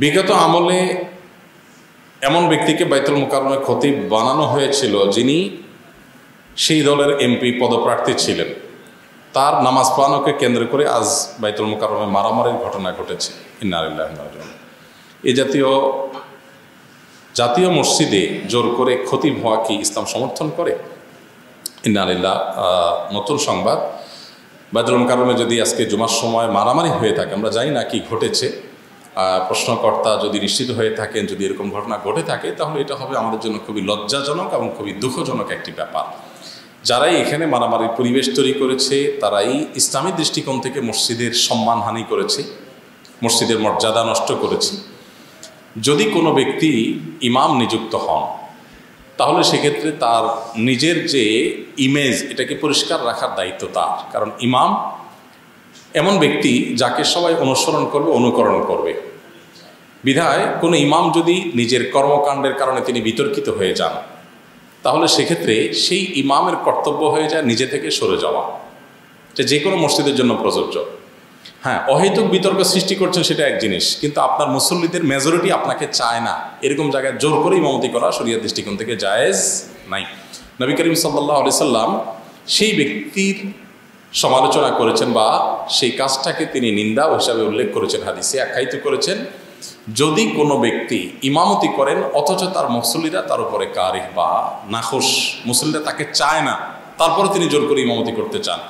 বিগত আমলে এমন ব্যক্তিকে বাইতুল মোকারমে খতিব বানানো হয়েছিল যিনি সেই দলের এমপি পদপ্রার্থী ছিলেন। তার নামাজ পড়ানোকে কেন্দ্র করে আজ বাইতুল মোকারমে মারামারির ঘটনা ঘটেছে। ইন্নারিল্লাহ এ জাতীয় জাতীয় মসজিদে জোর করে খতিব হওয়া কি ইসলাম সমর্থন করে? ইন্নারিল্লাহ নতুন সংবাদ। বাইতুল মোকারমে যদি আজকে জুমার সময় মারামারি হয়ে থাকে, আমরা জানি না কি ঘটেছে। প্রশ্নকর্তা যদি নিশ্চিত হয়ে থাকেন, যদি এরকম ঘটনা ঘটে থাকে, তাহলে এটা হবে আমাদের জন্য খুবই লজ্জাজনক এবং খুবই দুঃখজনক একটি ব্যাপার। যারাই এখানে মারামারির পরিবেশ তৈরি করেছে, তারাই ইসলামী দৃষ্টিকোণ থেকে মসজিদের সম্মানহানি করেছে, মসজিদের মর্যাদা নষ্ট করেছে। যদি কোনো ব্যক্তি ইমাম নিযুক্ত হন, তাহলে সেক্ষেত্রে তার নিজের যে ইমেজ এটাকে পরিষ্কার রাখার দায়িত্ব তার। কারণ ইমাম এমন ব্যক্তি যাকে সবাই অনুসরণ করবে, অনুকরণ করবে। বিধায় কোনো ইমাম যদি নিজের কর্মকাণ্ডের কারণে তিনি বিতর্কিত হয়ে যান, তাহলে সেক্ষেত্রে সেই ইমামের কর্তব্য হয়ে যায় নিজে থেকে সরে যাওয়া। যে যে কোনো মসজিদের জন্য প্রযোজ্য। হ্যাঁ অহেতুক বিতর্ক সৃষ্টি করছেন সেটা এক জিনিস, কিন্তু আপনার মুসল্লিদের মেজরিটি আপনাকে চায় না। এরকম জায়গায় জোর করে ইমামতি করা শরিয়ার দৃষ্টিকোণ থেকে জায়েজ নাই। নবী করিম সাল্লাহ আলি সাল্লাম সেই ব্যক্তির সমালোচনা করেছেন বা সেই কাজটাকে তিনি নিন্দা হিসাবে উল্লেখ করেছেন হাদিসে, আখ্যায়িত করেছেন, যদি কোনো ব্যক্তি ইমামতি করেন, অথচ তার মুসল্লিরা তার উপরে কারিহ বা নাখোশ মুসল্লিরা তাকে চায় না, তারপরে তিনি জোর করে ইমামতি করতে চান।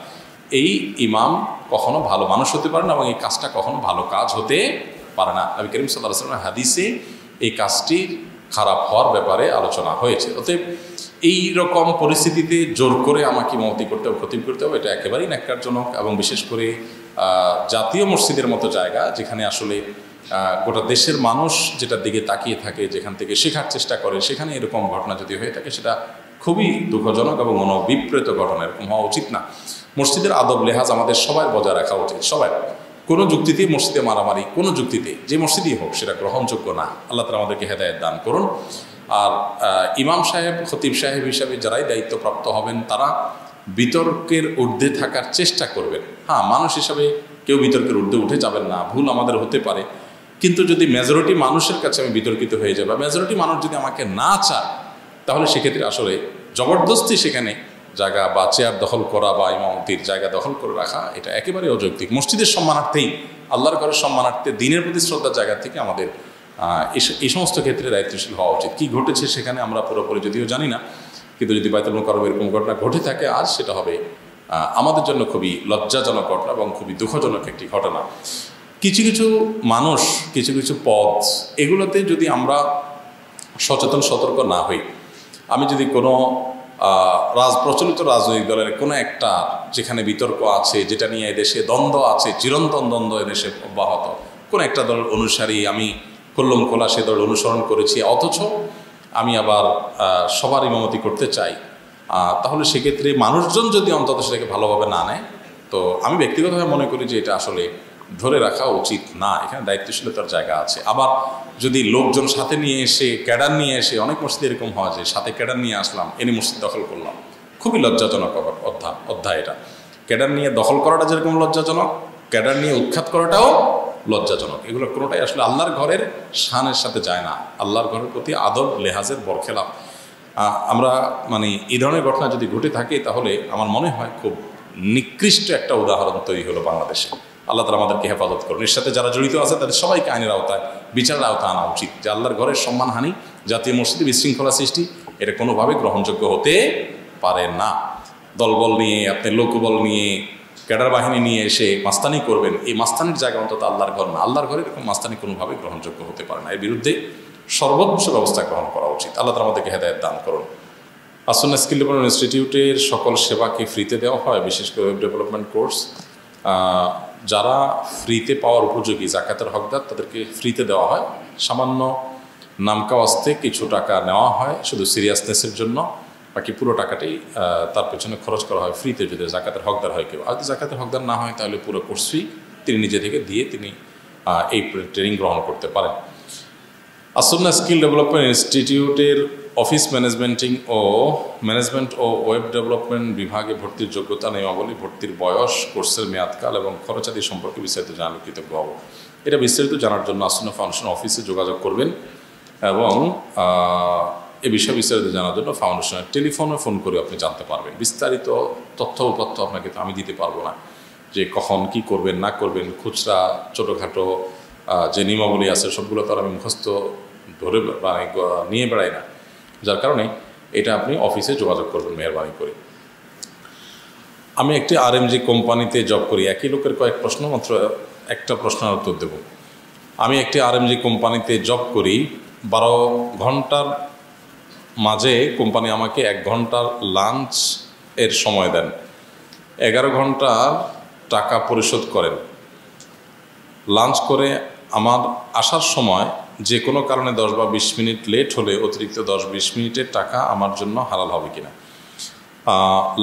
এই ইমাম কখনো ভালো মানুষ হতে পারে না এবং এই কাজটা কখনো ভালো কাজ হতে পারে না। নবী করিম সাল্লাহ সাল্লামের হাদিসে এই কাজটির খারাপ হওয়ার ব্যাপারে আলোচনা হয়েছে। অতএব এই রকম পরিস্থিতিতে জোর করে আমাকে ইমামতি করতে হবে ক্ষতি করতে হবে, এটা একেবারেই ন্যাক্কারজনক এবং বিশেষ করে জাতীয় মসজিদের মতো জায়গা যেখানে আসলে গোটা দেশের মানুষ যেটার দিকে তাকিয়ে থাকে, যেখান থেকে শেখার চেষ্টা করে, সেখানে এরকম ঘটনা যদি হয়ে থাকে সেটা খুবই দুঃখজনক এবং মনোবিপ্রেত ঘটনা, এরকম হওয়া উচিত না। মসজিদের আদব লেহাজ আমাদের সবাই বজায় রাখা উচিত, সবাই। কোনো যুক্তিতে মসজিদে মারামারি, কোনো যুক্তিতে যে মসজিদই হোক সেটা গ্রহণযোগ্য না। আল্লাহ তালা আমাদেরকে হেদায়ত দান করুন। আর ইমাম সাহেব, খতিব সাহেব হিসাবে যারাই দায়িত্বপ্রাপ্ত হবেন, তারা বিতর্কের ঊর্ধ্বে থাকার চেষ্টা করবেন। হ্যাঁ মানুষ হিসাবে কেউ বিতর্কের ঊর্ধ্বে উঠে যাবেন না, ভুল আমাদের হতে পারে। কিন্তু যদি মেজরিটি মানুষের কাছে আমি বিতর্কিত হয়ে যাই বা মেজরিটি মানুষ যদি আমাকে না চায়, তাহলে সেক্ষেত্রে আসলে জবরদস্তি সেখানে জায়গা বা চেয়ার দখল করা বা ইমামতির জায়গা দখল করে রাখা, এটা একেবারে অযৌক্তিক। মসজিদের সম্মানার্থেই, আল্লাহর ঘরের সম্মানার্থে, দিনের প্রতি শ্রদ্ধার জায়গা থেকে আমাদের এই সমস্ত ক্ষেত্রে দায়িত্বশীল হওয়া উচিত। কী ঘটেছে সেখানে আমরা পুরোপুরি যদিও জানি না, কিন্তু যদি বাইতুল মোকারম এরকম ঘটনা ঘটে থাকে আর সেটা হবে আমাদের জন্য খুবই লজ্জাজনক ঘটনা এবং খুবই দুঃখজনক একটি ঘটনা। কিছু কিছু মানুষ, কিছু কিছু পদ এগুলোতে যদি আমরা সচেতন, সতর্ক না হই, আমি যদি কোনো রাজ, প্রচলিত রাজনৈতিক দলের কোনো একটা, যেখানে বিতর্ক আছে, যেটা নিয়ে এদেশে দ্বন্দ্ব আছে, চিরন্তন দ্বন্দ্ব এদেশে অব্যাহত, কোনো একটা দল অনুসারী আমি কল্লম খোলা সে দল অনুসরণ করেছি। অথচ আমি আবার সবার ইমামতি করতে চাই। তাহলে সেক্ষেত্রে মানুষজন যদি অন্তত সেটাকে ভালোভাবে না নেয়, তো আমি ব্যক্তিগতভাবে মনে করি যে এটা আসলে ধরে রাখা উচিত না। এখানে দায়িত্বশীলতার জায়গা আছে। আবার যদি লোকজন সাথে নিয়ে এসে, ক্যাডার নিয়ে এসে, অনেক মসজিদ এরকম হয় যে সাথে ক্যাডার নিয়ে আসলাম, এনে মসজিদ দখল করলাম। খুবই লজ্জাজনক অধ্যায় অধ্যায় এটা। ক্যাডার নিয়ে দখল করাটা যেরকম লজ্জাজনক, ক্যাডার নিয়ে উৎখাত করাটাও লজ্জাজনক। এগুলো কোনোটাই আসলে আল্লাহর ঘরের শানের সাথে যায় না। আল্লাহর ঘরের প্রতি আদব, লেহাজের বরখেলাপ। আমরা মানে এই ধরনের ঘটনা যদি ঘটে থাকে, তাহলে আমার মনে হয় খুব নিকৃষ্ট একটা উদাহরণ তৈরি হলো বাংলাদেশে। আল্লাহ তালা আমাদেরকে হেফাজত করুন। এর সাথে যারা জড়িত আছে, তাদের সবাইকে আইনের আওতায়, বিচারের আওতায় আনা উচিত যে আল্লাহর ঘরের সম্মানহানি, জাতীয় মসজিদে বিশৃঙ্খলা সৃষ্টি, এটা কোনোভাবে গ্রহণযোগ্য হতে পারে না। দলবল নিয়ে আপনি লোকবল নিয়ে ক্যাডার বাহিনী নিয়ে এসে মাস্তানি করবেন, এই মাস্তানির জায়গা অন্তত আল্লাহর ঘর না। আল্লাহর ঘরে এরকম মাস্তানি কোনোভাবে গ্রহণযোগ্য হতে পারে না। এর বিরুদ্ধে সর্বোচ্চ ব্যবস্থা গ্রহণ করা উচিত। আল্লাহ তালা আমাদেরকে হেদায়ত দান করুন। আসন্ন স্কিল ডেভেলপমেন্ট ইনস্টিটিউটের সকল সেবাকে ফ্রিতে দেওয়া হয়, বিশেষ করে ওয়েব ডেভেলপমেন্ট কোর্স। যারা ফ্রিতে পাওয়ার উপযোগী, জাকাতের হকদার, তাদেরকে ফ্রিতে দেওয়া হয়। সামান্য নামকাওয়াস্তে কিছু টাকা নেওয়া হয়, শুধু সিরিয়াসনেসের জন্য। বাকি পুরো টাকাটাই তার পেছনে খরচ করা হয় ফ্রিতে যদি জাকাতের হকদার হয় কেউ। আর যদি জাকাতের হকদার না হয় তাহলে পুরো কোর্স তিনি নিজে থেকে দিয়ে তিনি এই ট্রেনিং গ্রহণ করতে পারেন। আসন্না স্কিল ডেভেলপমেন্ট ইনস্টিটিউটের অফিস ম্যানেজমেন্টিং ও ম্যানেজমেন্ট ও ওয়েব ডেভেলপমেন্ট বিভাগে ভর্তির যোগ্যতা নিয়মাবলী ভর্তির বয়স কোর্সের মেয়াদকাল এবং খরচাদি সম্পর্কে বিস্তারিত জানার কৃতজ্ঞ হব এটা বিস্তারিত জানার জন্য আসন্ন ফাংশন অফিসে যোগাযোগ করবেন এবং এ বিষয়ে বিস্তারিত জানার জন্য ফাউন্ডেশনের টেলিফোনে ফোন করে আপনি জানতে পারবেন। বিস্তারিত তথ্য উপাত্য আপনাকে তো আমি দিতে পারব না। যে কখন কি করবেন, না করবেন, খুচরা, ছোটোখাটো যে নিয়মাবলী আছে, সবগুলো তো আমি মুখস্থ ধরে মানে নিয়ে বেড়াই না। যার কারণে এটা আপনি অফিসে যোগাযোগ করবেন মেহরবানি করে। আমি একটি আর আরএমজি কোম্পানিতে জব করি। একই লোকের কয়েক প্রশ্ন, মাত্র একটা প্রশ্নের উত্তর দেব। আমি একটি আর আরএমজি কোম্পানিতে জব করি, বারো ঘণ্টার মাঝে কোম্পানি আমাকে এক ঘণ্টার লাঞ্চ এর সময় দেন। এগারো ঘণ্টার টাকা পরিশোধ করেন। লাঞ্চ করে আমার আসার সময় যে কোনো কারণে দশ বা বিশ মিনিট লেট হলে অতিরিক্ত দশ বিশ মিনিটের টাকা আমার জন্য হালাল হবে কিনা।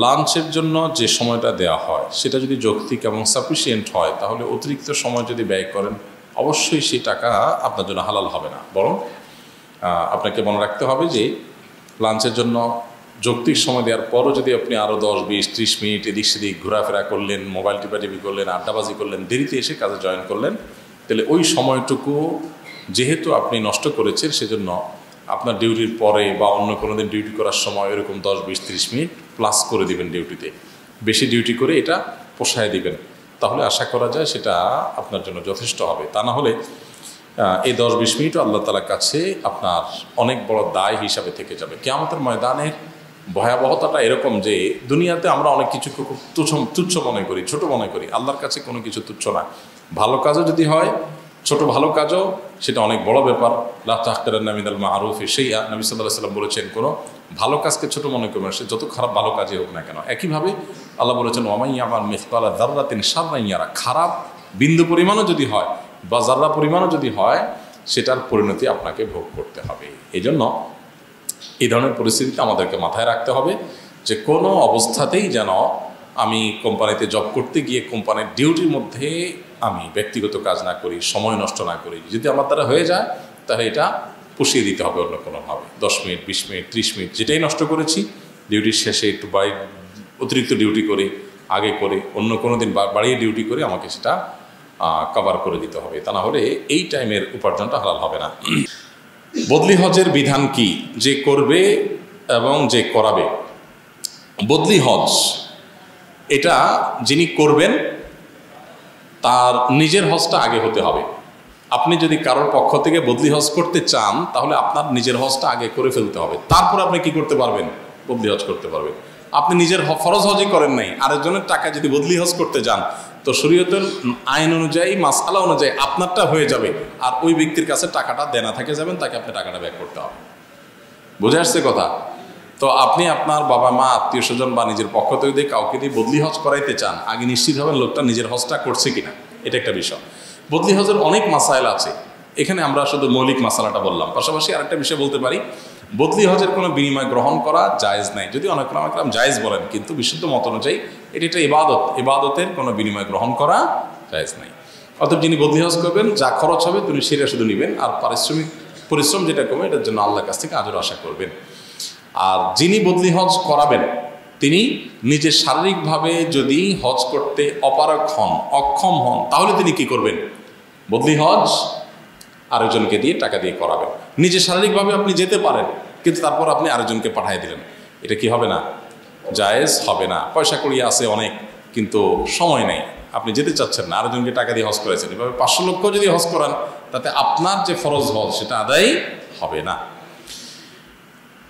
লাঞ্চের জন্য যে সময়টা দেওয়া হয়, সেটা যদি যৌক্তিক এবং সাফিসিয়েন্ট হয়, তাহলে অতিরিক্ত সময় যদি ব্যয় করেন, অবশ্যই সেই টাকা আপনার জন্য হালাল হবে না। বরং আপনাকে মনে রাখতে হবে যে লাঞ্চের জন্য যৌক্তিক সময় দেওয়ার পরও যদি আপনি আরও দশ, বিশ, ত্রিশ মিনিট এদিক সেদিক ঘোরাফেরা করলেন, মোবাইল টিপাটিপি করলেন, আড্ডাবাজি করলেন, দেরিতে এসে কাজে জয়েন করলেন, তাহলে ওই সময়টুকু যেহেতু আপনি নষ্ট করেছেন, সেজন্য আপনার ডিউটির পরে বা অন্য কোনো দিন ডিউটি করার সময় এরকম দশ, বিশ, ত্রিশ মিনিট প্লাস করে দিবেন ডিউটিতে। বেশি ডিউটি করে এটা পোষায় দিবেন। তাহলে আশা করা যায় সেটা আপনার জন্য যথেষ্ট হবে। তা না হলে এই দশ বিশ মিনিটও আল্লাহ তালার কাছে আপনার অনেক বড় দায় হিসাবে থেকে যাবে। কেয়ামতের ময়দানের ভয়াবহতাটা এরকম যে, দুনিয়াতে আমরা অনেক কিছু খুব তুচ্ছ তুচ্ছ মনে করি, ছোট মনে করি, আল্লাহর কাছে কোনো কিছু তুচ্ছ না। ভালো কাজও যদি হয়, ছোট ভালো কাজও, সেটা অনেক বড় ব্যাপার। লাহতাহতার নামিদাল মা আরুফি সেই নবী সাল্লাহ সাল্লাম বলেছেন, কোনো ভালো কাজকে ছোট মনে করবেন সে যত খারাপ ভালো কাজই হোক না কেন। একইভাবে আল্লাহ বলেছেন ওমাই আমার মেহপালা দাররা তিনি সারনাইয়ারা খারাপ বিন্দু পরিমাণও যদি হয় বা জাররা পরিমাণও যদি হয়, সেটার পরিণতি আপনাকে ভোগ করতে হবে। এই জন্য এই ধরনের পরিস্থিতিতে আমাদেরকে মাথায় রাখতে হবে যে কোনো অবস্থাতেই যেন আমি কোম্পানিতে জব করতে গিয়ে কোম্পানির ডিউটির মধ্যে আমি ব্যক্তিগত কাজ না করি, সময় নষ্ট না করি, যদি আমার দ্বারা হয়ে যায়, তাহলে এটা পুষিয়ে দিতে হবে অন্য কোনোভাবে। দশ মিনিট, বিশ মিনিট, ত্রিশ মিনিট, যেটাই নষ্ট করেছি, ডিউটির শেষে একটু বাড়ি, অতিরিক্ত ডিউটি করে, আগে করে, অন্য কোনো দিন বাড়িয়ে ডিউটি করে আমাকে সেটা কভার করে দিতে হবে। তা না হলে এই টাইমের উপার্জনটা হালাল হবে না। বদলি হজের বিধান কি? যে করবে এবং যে করাবে। বদলি হজ, এটা যিনি করবেন, তার নিজের হজটা আগে হতে হবে। আপনি যদি কারোর পক্ষ থেকে বদলি হজ করতে চান, তাহলে আপনার নিজের হজটা আগে করে ফেলতে হবে। তারপর আপনি কি করতে পারবেন? বদলি হজ করতে পারবেন। আপনি নিজের ফরজ হজই করেন নাই। আরেকজনের টাকা যদি বদলি হজ করতে যান তো শরীয়তের আইন অনুযায়ী মাসালা অনুযায়ী আপনারটা হয়ে যাবে আর ওই ব্যক্তির কাছে টাকাটা দেনা থাকে যাবেন, তাকে আপনি টাকাটা ব্যাক করতে হবে। বুঝে আসছে কথা? তো আপনি আপনার বাবা, মা, আত্মীয় স্বজন বা নিজের পক্ষ থেকে দিয়ে কাউকে দিয়ে বদলি হজ করাইতে চান, আগে নিশ্চিত হবেন লোকটা নিজের হজটা করছে কিনা। এটা একটা বিষয়। বদলি হজের অনেক মাসাইল আছে। এখানে আমরা শুধু মৌলিক মাসালাটা বললাম। পাশাপাশি আরেকটা বিষয় বলতে পারি। বদলি হজের কোনো বিনিময় গ্রহণ করা জায়েজ নাই। যদি অনেক রাম জায়েজ বলেন, কিন্তু বিশুদ্ধ মত অনুযায়ী এটি একটা ইবাদত। ইবাদতের কোনো বিনিময় গ্রহণ করা জায়েজ নাই। অর্থাৎ যিনি বদলি হজ করবেন, যা খরচ হবে তিনি সেটা শুধু নেবেন, আর পারিশ্রমিক, পরিশ্রম যেটা কমে এটার জন্য আল্লাহর কাছ থেকে আজর আশা করবেন। আর যিনি বদলি হজ করাবেন, তিনি নিজের শারীরিকভাবে যদি হজ করতে অপারক হন, অক্ষম হন, তাহলে তিনি কি করবেন? বদলি হজ আরেকজনকে দিয়ে টাকা দিয়ে করাবেন। নিজে শারীরিকভাবে আপনি যেতে পারেন, কিন্তু তারপর আপনি আরেকজনকে পাঠিয়ে দিলেন। এটা কি হবে না? জায়েজ হবে না। পয়সা করিয়ে আছে অনেক, কিন্তু সময় নেই। আপনি যেতে চাচ্ছেন না, আরেকজনকে টাকা দিয়ে হজ করেছেন। এভাবে পাঁচশো লক্ষ যদি হজ করান, তাতে আপনার যে ফরজ হজ, সেটা আদায় হবে না।